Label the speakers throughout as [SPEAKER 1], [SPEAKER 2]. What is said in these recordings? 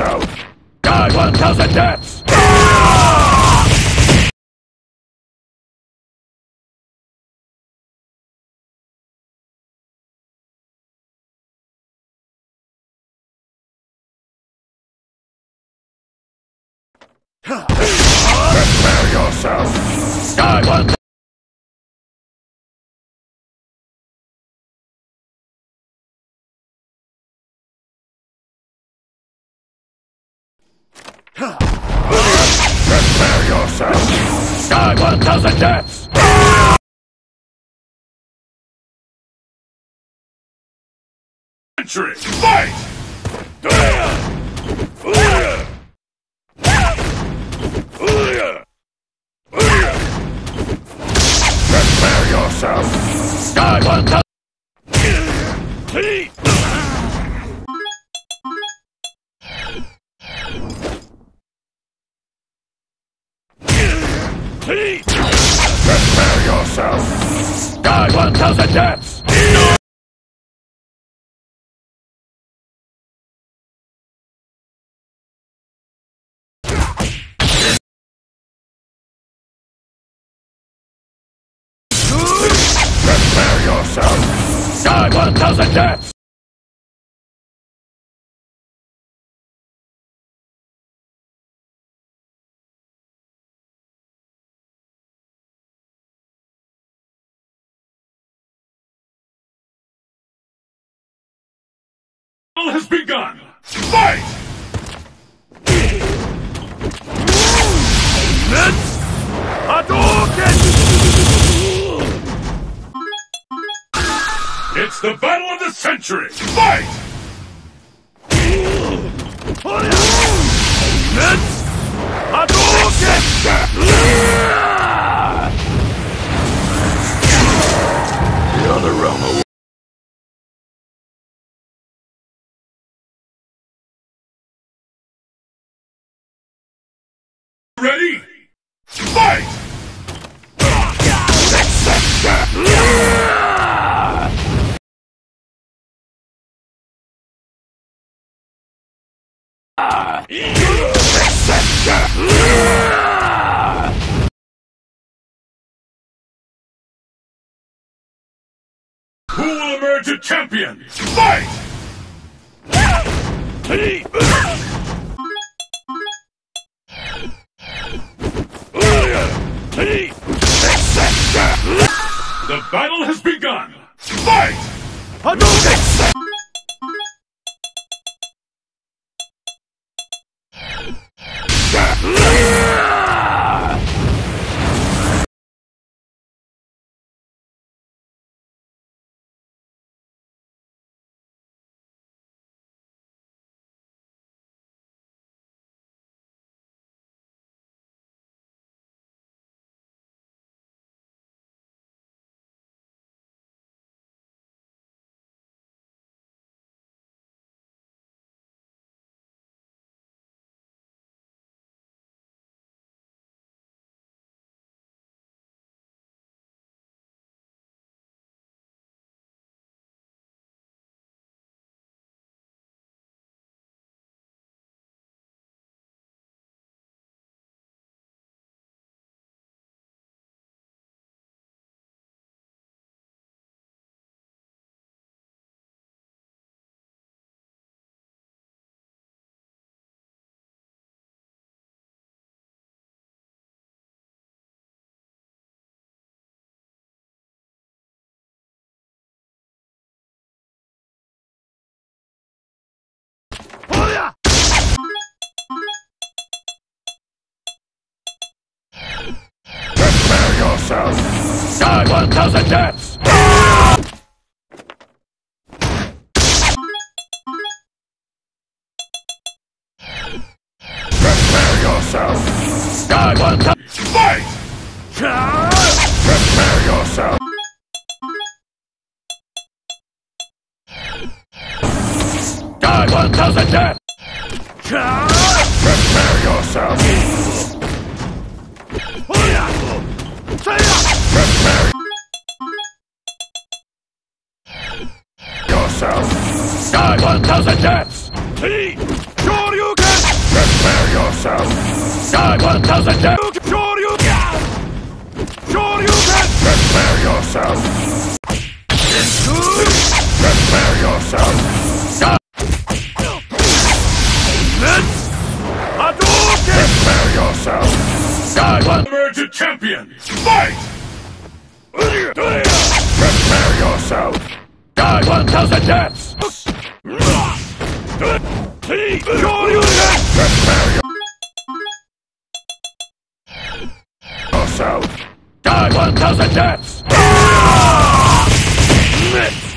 [SPEAKER 1] yourself! Die 1,000 deaths! Die 1,000 deaths! Entry! Fight! Prepare yourself! Die 1,000 Die 1,000 deaths! Prepare yourself! Die 1,000 deaths! Battle has begun! Fight! Let's! It's the battle of the century! Fight! Let's Hadouken! The other realm Ready? Fight! Who will emerge a champion? Fight! The battle has begun! Fight! Hadouken! Yourself! Die 1,000 deaths! Prepare yourself! Die 1,000... Fight! Prepare yourself! Die 1,000 deaths! Prepare yourself! Prepare yourself! Die 1,000 deaths! Shoryuken!
[SPEAKER 2] yourself! Die 1,000 deaths! Shoryuken! Shoryuken! Prepare yourself! Prepare yourself!
[SPEAKER 1] Champion! Fight!
[SPEAKER 2] Prepare yourself! Die 1,000 deaths! Prepare yourself! Die 1,000 deaths! Miss!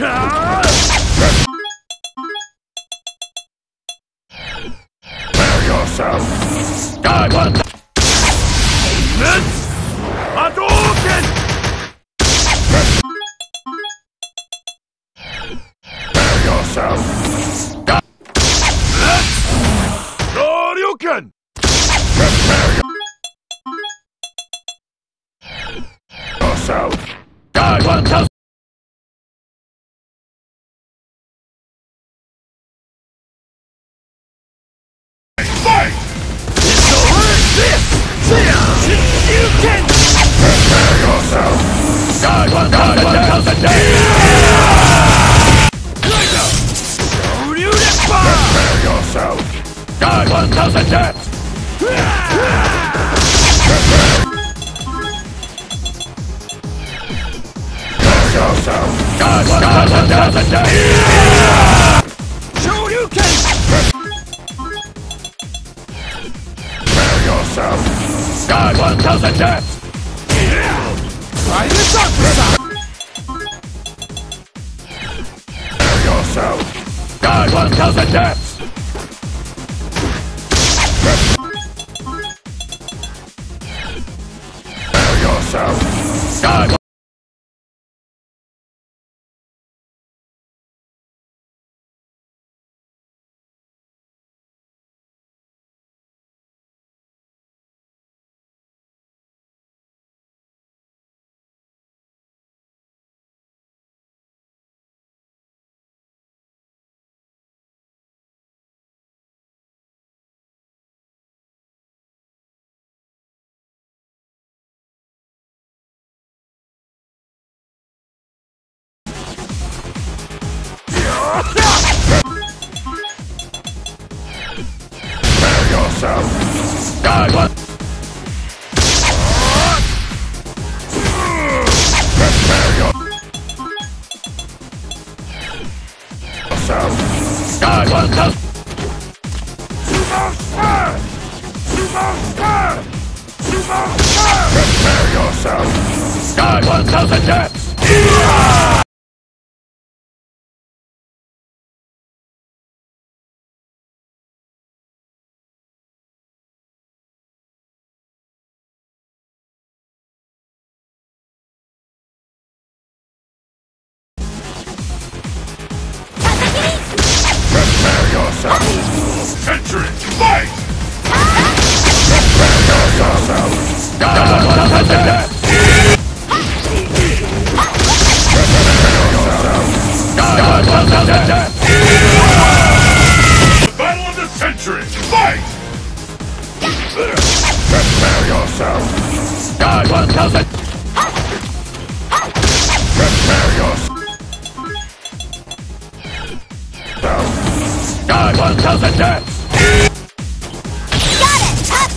[SPEAKER 2] Prepare yourself! Die one! One thousand deaths. Try this Prepare yourself. Die one thousand deaths. Prepare yourself. Die Prepare yourself. Die Prepare yourself.
[SPEAKER 1] The battle of the century! Fight!
[SPEAKER 2] Prepare yourself. Die one thousand. Prepare Die one thousand deaths. Got it! Up.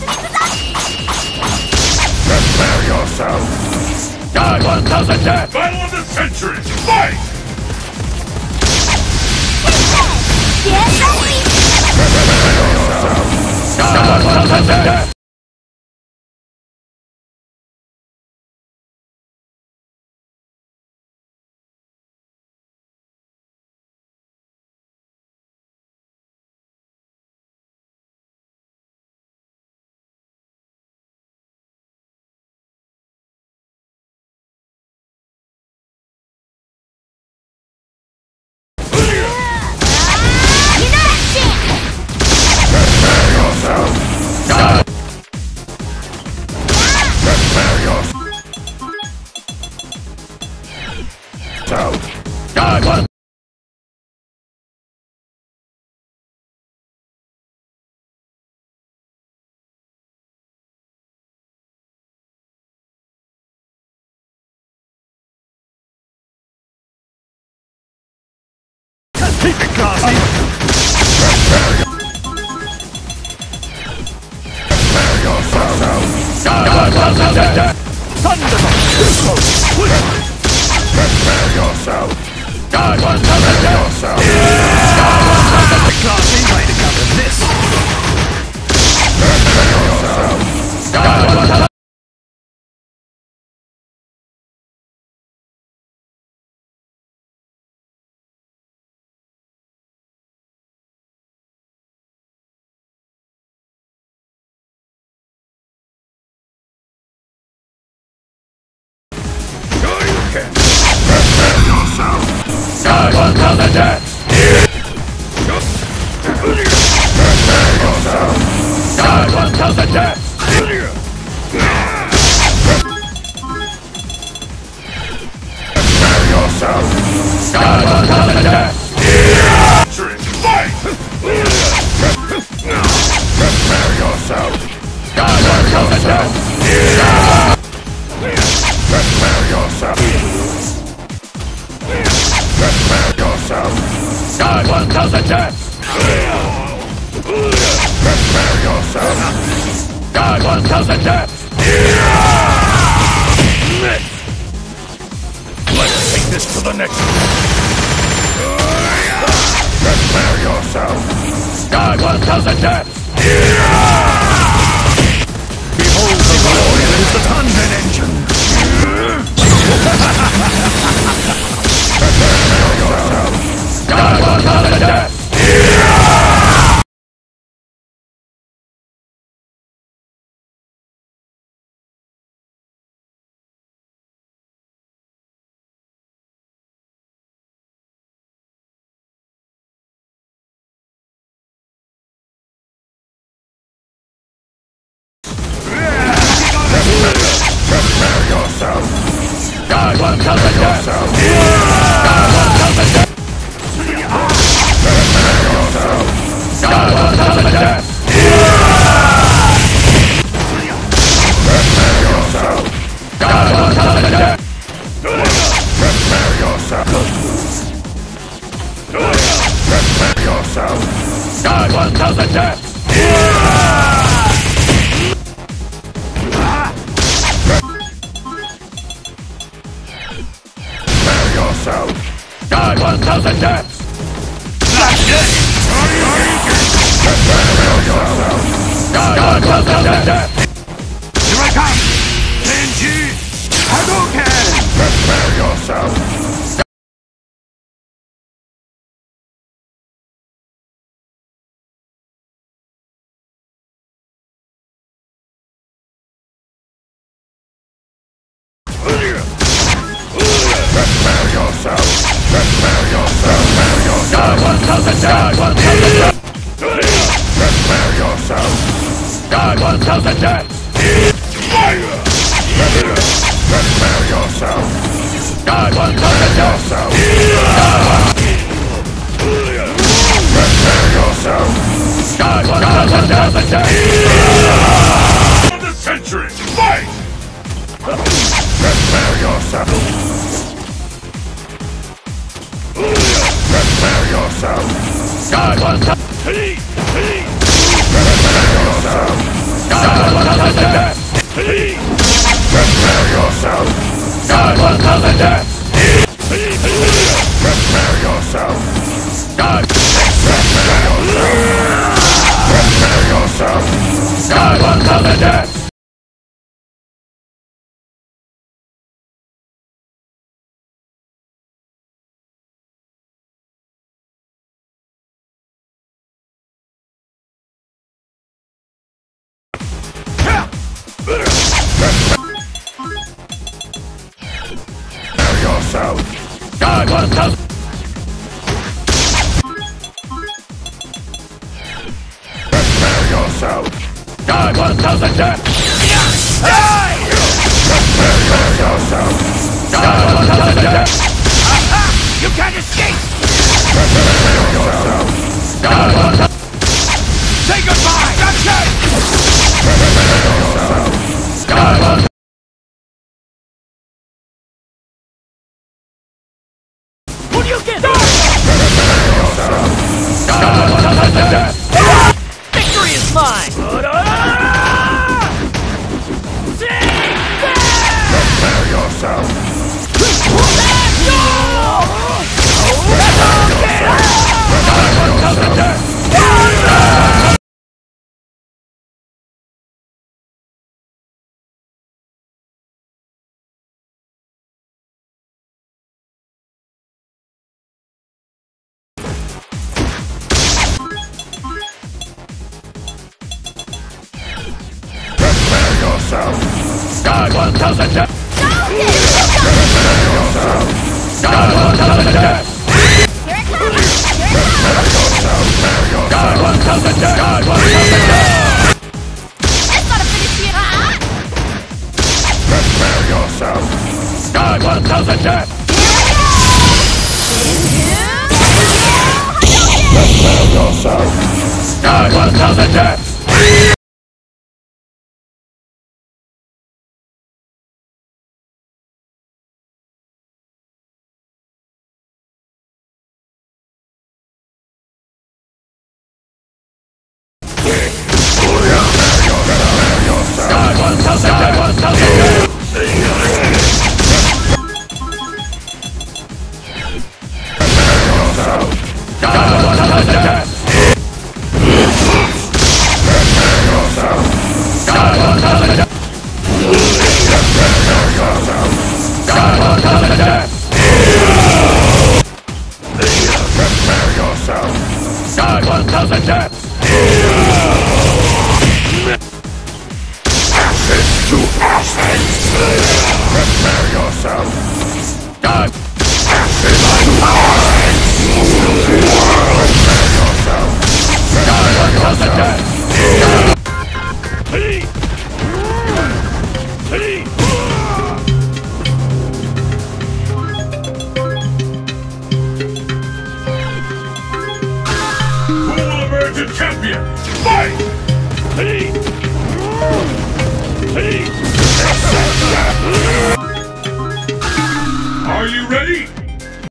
[SPEAKER 2] Prepare yourself. Die one thousand deaths.
[SPEAKER 1] Battle of the century! Fight!
[SPEAKER 2] Thousand deaths. Prepare yourself. Die.
[SPEAKER 3] Darcy! Prepare yourself! Thunderbolt! Prepare yourself! Prepare yourself!
[SPEAKER 2] Darcy, way to cover!
[SPEAKER 3] Prepare yourself! Of! Prepare yourself! God was of the dead! Let's take this to the next Prepare yourself! God was of the dead!
[SPEAKER 2] Behold the glory is the Tanden Engine.
[SPEAKER 3] yourself! Prepare yourself! God was of the dead! Prepare yourself! Prepare yourself! Prepare yourself! God dead! The dead! Prepare yourself! Of the!
[SPEAKER 2] You can't escape!
[SPEAKER 3] Prepare yourself! Of
[SPEAKER 2] Say goodbye! It!
[SPEAKER 3] Prepare yourself!
[SPEAKER 2] You get
[SPEAKER 3] the dead!
[SPEAKER 2] Victory is mine!